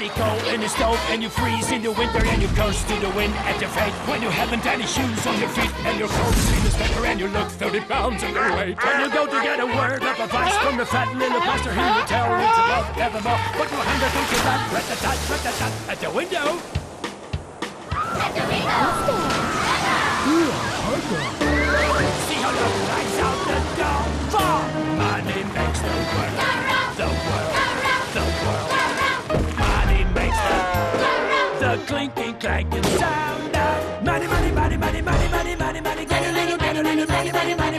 any cold in the stove and you freeze in the winter and you curse to the wind at your fate when you haven't any shoes on your feet and your in the newspaper and you look 30 pounds underweight and you go to get a word of advice from the fat little pastor he will tell you to love evermore? But you hand it to that rat a tat rat a tat at the window at the window. See how The world, clinking, clanking sound of money, money, money, money, money, money, money, money, money, money, money, money, money, money, money, money.